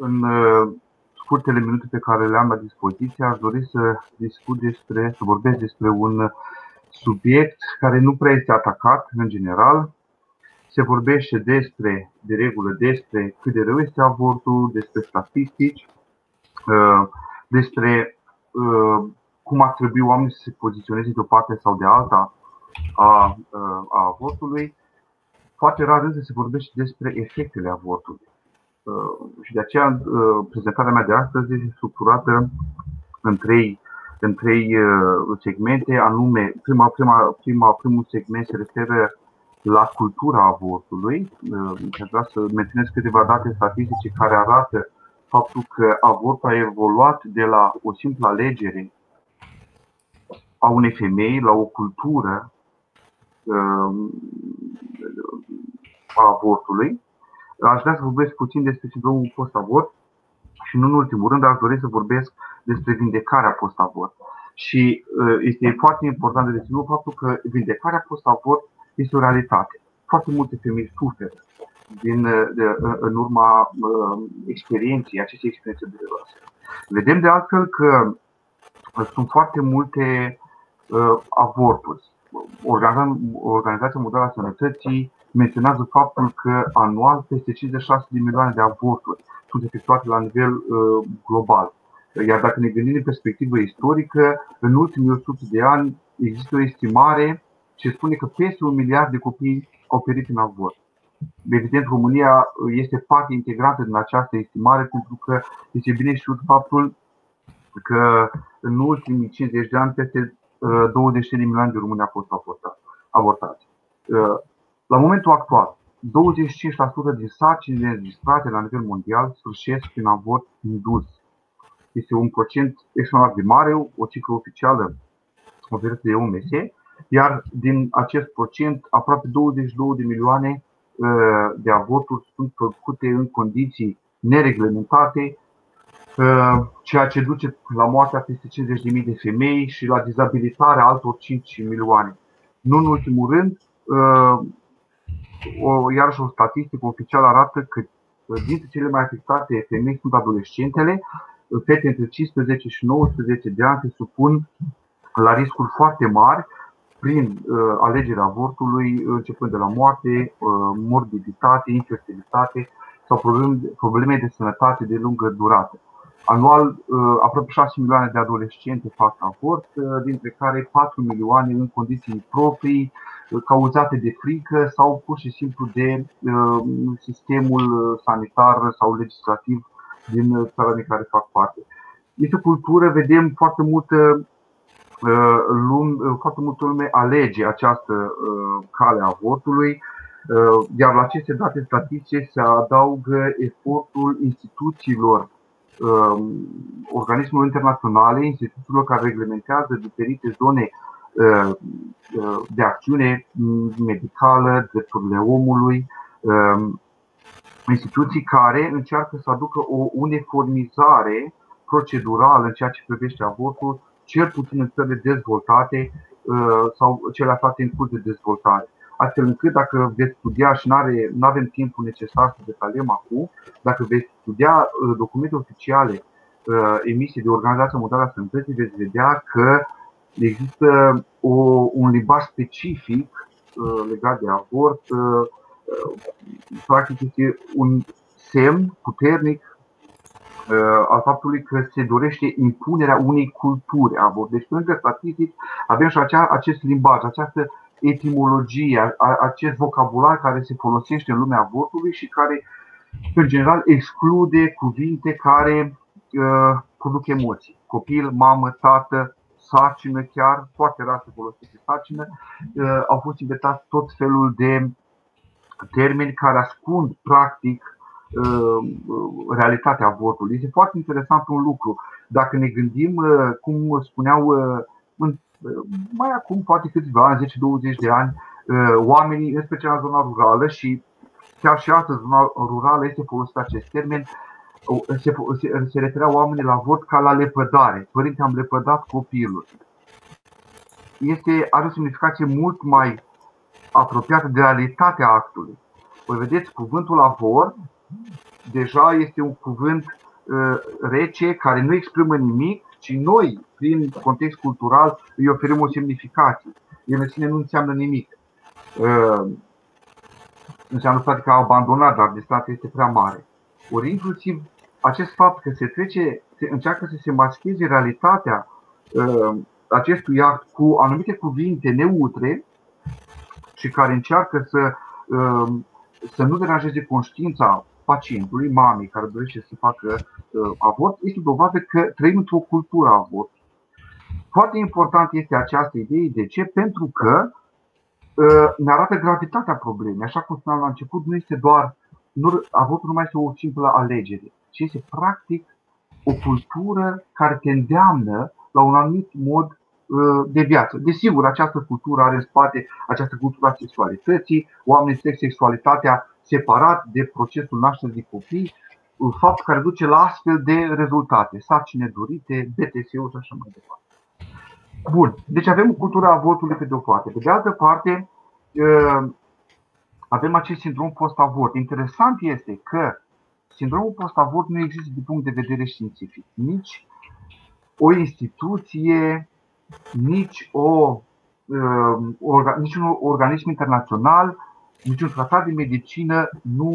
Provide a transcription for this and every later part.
în uh, scurtele minute pe care le am la dispoziție, aș dori să discut despre, să vorbesc despre un subiect care nu prea este atacat în general. Se vorbește despre, de regulă, despre cât de rău este avortul, despre statistici, uh, despre cum ar trebui oamenii să se poziționeze de o parte sau de alta a, a avortului. Foarte rar însă se vorbește despre efectele avortului. Și de aceea prezentarea mea de astăzi este structurată în trei, în trei segmente, anume prima, prima, prima, primul segment se referă la cultura avortului. Aș vrea să menționez câteva date statistice care arată faptul că avortul a evoluat de la o simplă alegere a unei femei la o cultură um, a avortului. Aș vrea să vorbesc puțin despre sindromul post-avort și nu în ultimul rând aș dori să vorbesc despre vindecarea post-avort. Și uh, este foarte important de reținut faptul că vindecarea post-avort este o realitate. Foarte multe femei suferă din, uh, de, uh, în urma uh, experienței, acestei experiențe dureroase. Vedem de altfel că sunt foarte multe uh, avorturi. Organizația Mondială a Sănătății menționează faptul că anual peste 56 de milioane de avorturi sunt efectuate la nivel uh, global. Iar dacă ne gândim în perspectivă istorică, în ultimii 100 de ani există o estimare ce spune că peste un miliard de copii au perit în avort. Evident, România este parte integrantă din această estimare pentru că este bine știut faptul că în ultimii 50 de ani peste 20 uh, de milioane de români au fost avortați. Uh, la momentul actual, 25% din sarcinile înregistrate la nivel mondial sfârșesc prin avort indus. Este un procent extraordinar de mare, o cifră oficială oferită de OMS, iar din acest procent, aproape 22 de milioane uh, de avorturi sunt făcute în condiții nereglementate, Uh, ceea ce duce la moartea peste 50.000 de femei și la dizabilitarea altor 5 milioane. Nu în ultimul rând, uh, o, iarăși o statistică oficială arată că uh, dintre cele mai afectate femei sunt adolescentele, fete între 15 și 19 de ani se supun la riscuri foarte mari prin alegerea avortului, începând de la moarte, morbiditate, infertilitate sau probleme de sănătate de lungă durată. Anual, uh, aproape 6 milioane de adolescente fac avort, uh, dintre care 4 milioane în condiții proprii, uh, cauzate de frică sau pur și simplu de sistemul sanitar sau legislativ din țara din care fac parte. Este o cultură, vedem foarte multă lume, foarte multă lume alege această cale a avortului, iar la aceste date statistice se adaugă efortul instituțiilor Um, organismelor internaționale, instituțiilor care reglementează diferite zone uh, uh, de acțiune medicală, drepturile omului, um, instituții care încearcă să aducă o uniformizare procedurală în ceea ce privește avortul, cel puțin în țările dezvoltate uh, sau cele aflate în curs de dezvoltare. Astfel încât dacă veți studia și nu avem timpul necesar să detaliem acum, dacă veți studia uh, documente oficiale uh, emise de Organizația Mondială a Sănătății, veți vedea că există o, un limbaj specific uh, legat de avort. Practic este un semn puternic al faptului că se dorește impunerea unei culturi a avort. Deci, pe lângă statistic, avem și acea, acest limbaj, această etimologie, acest vocabular care se folosește în lumea avortului și care, în general, exclude cuvinte care uh, produc emoții. Copil, mamă, tată, sarcină chiar, foarte rar se folosește sarcină, uh, au fost inventați tot felul de termeni care ascund, practic, uh, realitatea avortului. Este foarte interesant un lucru. Dacă ne gândim, uh, cum spuneau uh, în mai acum poate câțiva ani, 10-20 de ani, uh, oamenii, în special în zona rurală și chiar și astăzi zona rurală este folosit acest termen, uh, se, se, se referea oamenii la vot ca la lepădare. Părinte, am lepădat copilul. Este, are o semnificație mult mai apropiată de realitatea actului. Păi vedeți, cuvântul avort deja este un cuvânt rece care nu exprimă nimic, ci noi, prin context cultural, îi oferim o semnificație. El în sine nu înseamnă nimic. Înseamnă toate că a abandonat, dar distanța este prea mare. Ori inclusiv acest fapt că se trece, se încearcă să se mascheze realitatea uh, acestui act cu anumite cuvinte neutre și care încearcă să, uh, să nu deranjeze conștiința pacientului, mamei care dorește să facă uh, avort, este o dovadă că trăim într-o cultură a avort. Foarte important este această idee. De ce? Pentru că uh, ne arată gravitatea problemei. Așa cum spuneam la început, nu este doar nu, avortul nu mai este o simplă alegere ci este practic o cultură care te îndeamnă la un anumit mod uh, de viață. Desigur, această cultură are în spate această cultură a sexualității, oamenii trec sexualitatea separat de procesul nașterii de copii, fapt care duce la astfel de rezultate, sarcine dorite, BTS-uri și așa mai departe. Bun, deci avem cultura avortului pe de o parte. Pe de altă parte, uh, avem acest sindrom post-avort. Interesant este că Sindromul post-avort nu există din punct de vedere științific. Nici o instituție, nici o, uh, orga, niciun organism internațional, niciun tratat de medicină nu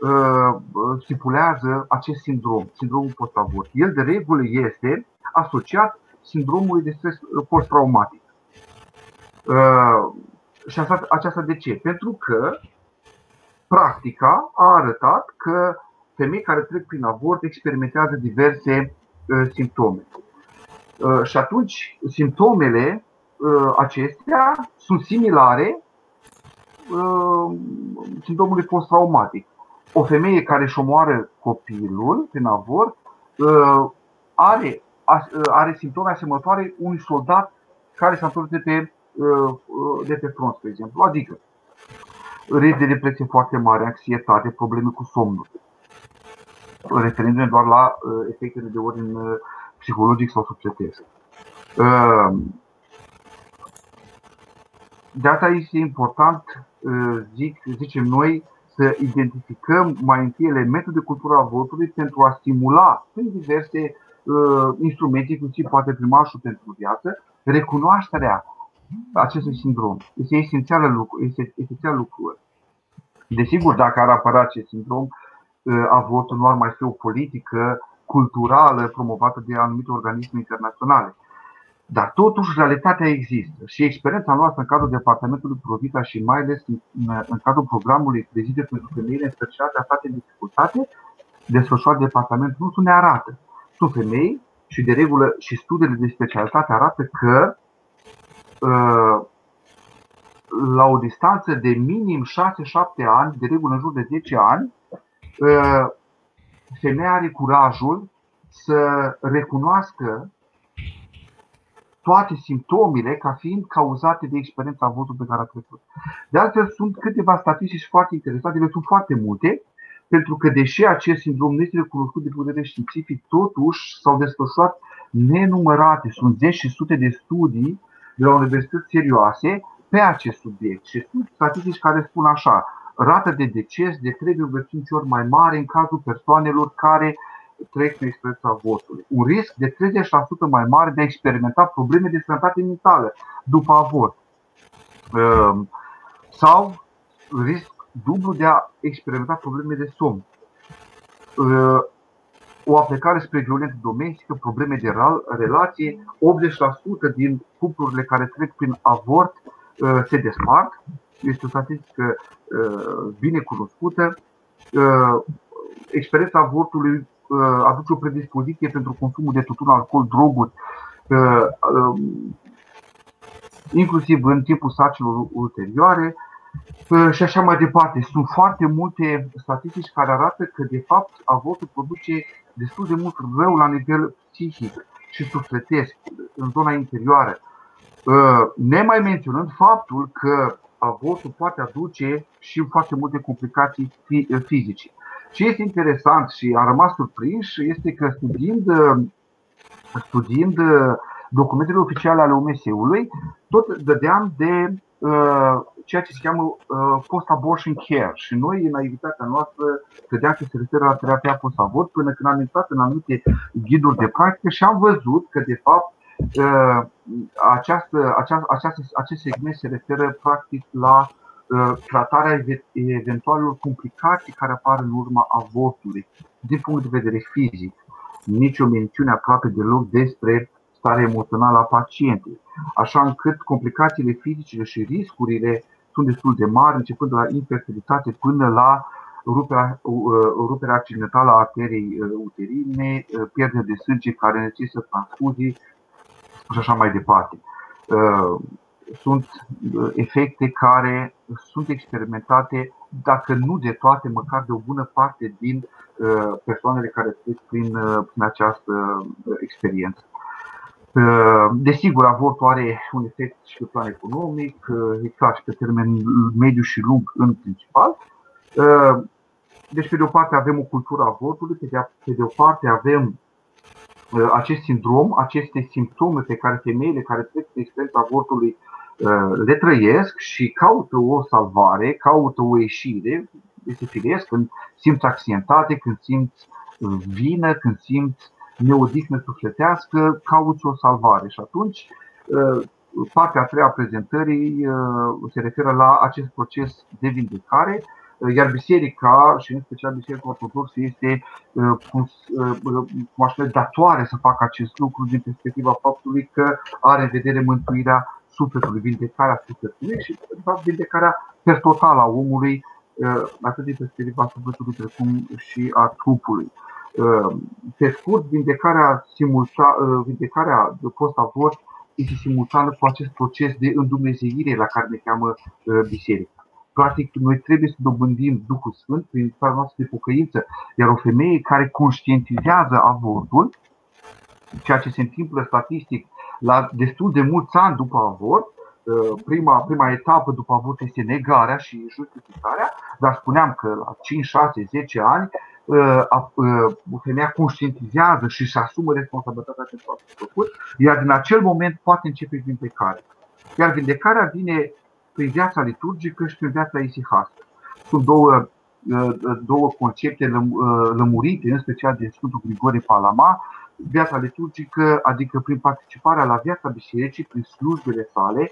uh, stipulează acest sindrom, sindromul post-avort. El de regulă este asociat sindromului de stres post-traumatic. Uh, și asta, aceasta de ce? Pentru că practica a arătat că femei care trec prin avort experimentează diverse uh, simptome. Uh, și atunci, simptomele uh, acestea sunt similare uh, simptomului post-traumatic. O femeie care își omoară copilul prin avort uh, are, uh, are simptome asemănătoare unui soldat care s-a întors de pe, uh, de pe front, spre exemplu. Adică risc de depresie foarte mare, anxietate, probleme cu somnul referindu-ne doar la uh, efectele de ordin uh, psihologic sau subțetesc. Uh, de asta este important, zic, zicem noi, să identificăm mai întâi elementul de cultură a votului pentru a stimula prin diverse uh, instrumente, inclusiv poate primașul pentru viață, recunoașterea acestui sindrom. Este esențial lucru, este esențial lucru. Desigur, dacă ar apărea acest sindrom, avortul nu ar mai fi o politică culturală promovată de anumite organisme internaționale. Dar totuși realitatea există și experiența noastră în cadrul departamentului Provita și mai ales în, în cadrul programului Prezide pentru femeile însărcinate aflate în dificultate, desfășurat de departamentul nu ne arată. Sunt femei și de regulă și studiile de specialitate arată că uh, la o distanță de minim 6-7 ani, de regulă în jur de 10 ani, Ă, femeia are curajul să recunoască toate simptomele ca fiind cauzate de experiența votului pe care a trecut. De altfel, sunt câteva statistici foarte interesante, ele sunt foarte multe, pentru că deși acest sindrom nu este recunoscut de punct de vedere științific, totuși s-au desfășurat nenumărate, sunt zeci și sute de studii de la universități serioase pe acest subiect. Și sunt statistici care spun așa, rată de deces de 3,5 ori mai mare în cazul persoanelor care trec prin experiența avortului. Un risc de 30% mai mare de a experimenta probleme de sănătate mentală după avort. Ehm, sau risc dublu de a experimenta probleme de somn. Ehm, o aplicare spre violență domestică, probleme de relație, 80% din cuplurile care trec prin avort ehm, se despart este o statistică uh, bine cunoscută. Uh, experiența avortului uh, aduce o predispoziție pentru consumul de tutun, alcool, droguri, um, inclusiv în timpul sarcinilor ulterioare și așa mai departe. Sunt foarte multe statistici care arată că, de fapt, avortul produce destul de mult rău la nivel psihic și sufletesc în zona interioară. Nemai menționând faptul că avortul poate aduce și foarte multe complicații fizice. Ce este interesant și am rămas surprins este că studiind, studiind documentele oficiale ale OMS-ului, tot dădeam de uh, ceea ce se cheamă uh, post-abortion care. Și noi, în naivitatea noastră, credeam că se referă la terapia post-abort, până când am intrat în anumite ghiduri de practică și am văzut că, de fapt, uh, această, această, această, acest segment se referă practic la uh, tratarea eventualelor complicații care apar în urma avortului, din punct de vedere fizic. Nici o mențiune aproape deloc despre starea emoțională a pacientului, așa încât complicațiile fizice și riscurile sunt destul de mari, începând de la infertilitate până la ruperea, uh, ruperea accidentală a arteriei uh, uterine, uh, pierdere de sânge care necesită transfuzii și așa mai departe. Sunt efecte care sunt experimentate, dacă nu de toate, măcar de o bună parte din persoanele care trec prin, prin această experiență. Desigur, avortul are un efect și pe plan economic, e clar și pe termen mediu și lung în principal. Deci, pe de o parte, avem o cultură a avortului, pe de, pe de o parte, avem acest sindrom, aceste simptome pe care femeile care trec prin experiența avortului le trăiesc și caută o salvare, caută o ieșire, este firesc când simți accidentate, când simți vină, când simți neodihnă sufletească, cauți o salvare. Și atunci, uh, partea a treia a prezentării uh, se referă la acest proces de vindecare, uh, iar biserica, și în special biserica ortodoxă, este cum, aș datoare să facă acest lucru din perspectiva faptului că are în vedere mântuirea sufletului, vindecarea sufletului și, de fapt, vindecarea per total a omului, atât din perspectiva sufletului precum și a trupului. Pe scurt, vindecarea, simulta, vindecarea de post-avort este simultană cu acest proces de îndumnezeire la care ne cheamă biserica. Practic, noi trebuie să dobândim Duhul Sfânt prin starea noastră de pocăință, iar o femeie care conștientizează avortul, ceea ce se întâmplă statistic la destul de mulți ani după avort, prima, prima etapă după avort este negarea și justificarea, dar spuneam că la 5, 6, 10 ani femeia conștientizează și își asumă responsabilitatea pentru a fi făcut, iar din acel moment poate începe vindecarea. Iar vindecarea vine prin viața liturgică și prin viața isihastă. Sunt două, două concepte lămurite, în special de Sfântul Grigore Palama, viața liturgică, adică prin participarea la viața bisericii, prin slujbele sale,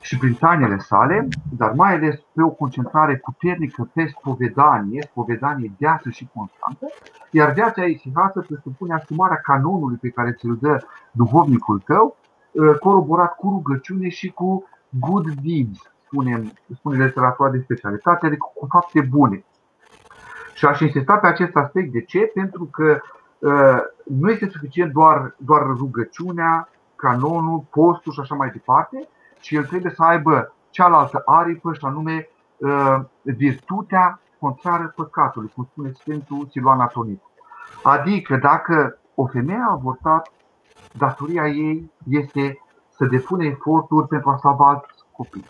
și prin tainele sale, dar mai ales pe o concentrare puternică pe spovedanie, spovedanie deasă și constantă, iar viața isihasă presupune asumarea canonului pe care ți-l dă duhovnicul tău, ă, coroborat cu rugăciune și cu good deeds, spune, spune literatura de specialitate, adică cu fapte bune. Și aș insista pe acest aspect. De ce? Pentru că uh, nu este suficient doar, doar rugăciunea, canonul, postul și așa mai departe, și el trebuie să aibă cealaltă aripă și anume uh, virtutea contrară păcatului, cum spune Sfântul Siluan Atonit. Adică dacă o femeie a avortat, datoria ei este să depune eforturi pentru a salva alți copii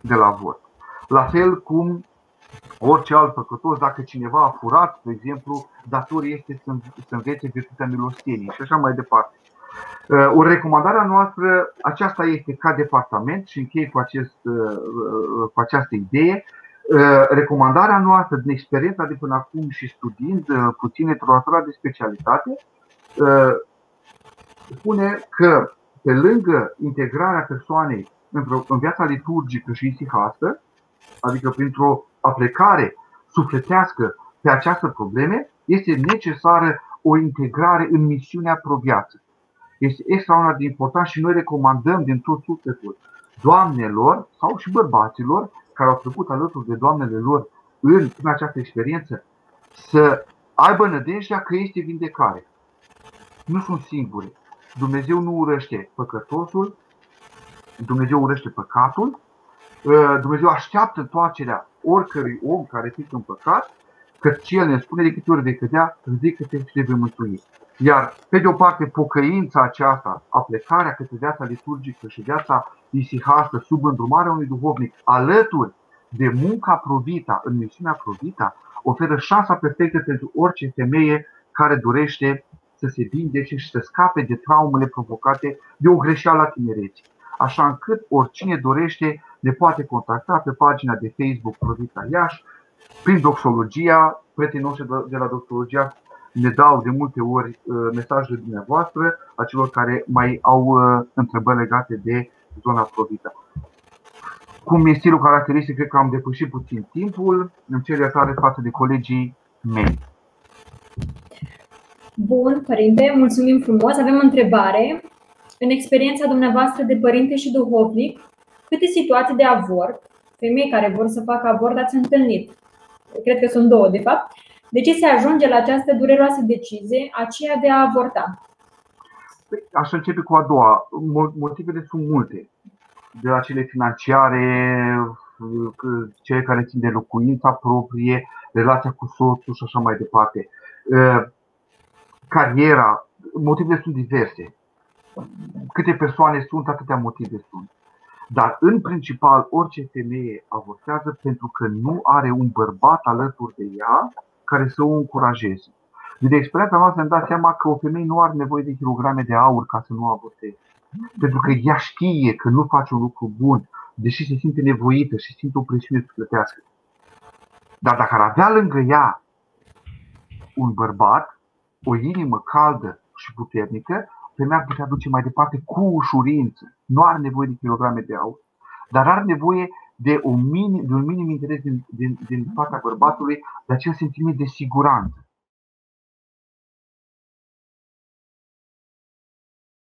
de la avort. La fel cum orice alt păcătos, dacă cineva a furat, de exemplu, datoria este să învețe virtutea milosteniei și așa mai departe. Uh, o recomandare noastră, aceasta este ca departament și închei cu, acest, uh, uh, cu această idee. Recomandarea noastră din experiența de până acum și studiind puțin literatura de specialitate, spune că pe lângă integrarea persoanei în viața liturgică și isihastă, adică printr-o aplicare sufletească pe această probleme, este necesară o integrare în misiunea pro-viață este extraordinar de important și noi recomandăm din tot sufletul doamnelor sau și bărbaților care au trecut alături de doamnele lor în, în această experiență să aibă nădejdea că este vindecare. Nu sunt singuri. Dumnezeu nu urăște păcătosul, Dumnezeu urăște păcatul, ă, Dumnezeu așteaptă întoarcerea oricărui om care este în păcat, că El ne spune de câte ori vei cădea, ridică-te și te vei mântui. Iar, pe de o parte, pocăința aceasta, aplecarea către viața liturgică și viața isihastă sub îndrumarea unui duhovnic, alături de munca provita, în misiunea provita, oferă șansa perfectă pentru orice femeie care dorește să se vindece și să scape de traumele provocate de o greșeală a tinereții. Așa încât oricine dorește ne poate contacta pe pagina de Facebook Provita Iași, prin doxologia, prietenii noștri de la doxologia ne dau de multe ori uh, mesajele dumneavoastră a celor care mai au uh, întrebări legate de zona Provita. Cum e stilul caracteristic, cred că am depășit puțin timpul. Îmi cer iertare față de colegii mei. Bun, părinte, mulțumim frumos. Avem o întrebare. În experiența dumneavoastră de părinte și duhovnic, câte situații de avort, femei care vor să facă avort, ați întâlnit? Cred că sunt două, de fapt. De ce se ajunge la această dureroasă decizie, aceea de a avorta? Păi, aș începe cu a doua. Motivele sunt multe. De la cele financiare, cele care țin de locuința proprie, relația cu soțul și așa mai departe. Cariera, motivele sunt diverse. Câte persoane sunt, atâtea motive sunt. Dar, în principal, orice femeie avortează pentru că nu are un bărbat alături de ea care să o încurajeze. De experiența noastră am dat seama că o femeie nu are nevoie de kilograme de aur ca să nu avorteze. Pentru că ea știe că nu face un lucru bun, deși se simte nevoită și simte o presiune sufletească. Dar dacă ar avea lângă ea un bărbat, o inimă caldă și puternică, femeia ar putea duce mai departe cu ușurință. Nu are nevoie de kilograme de aur, dar are nevoie de, o minim, de un minim interes din, din, din partea bărbatului, de acel sentiment de siguranță.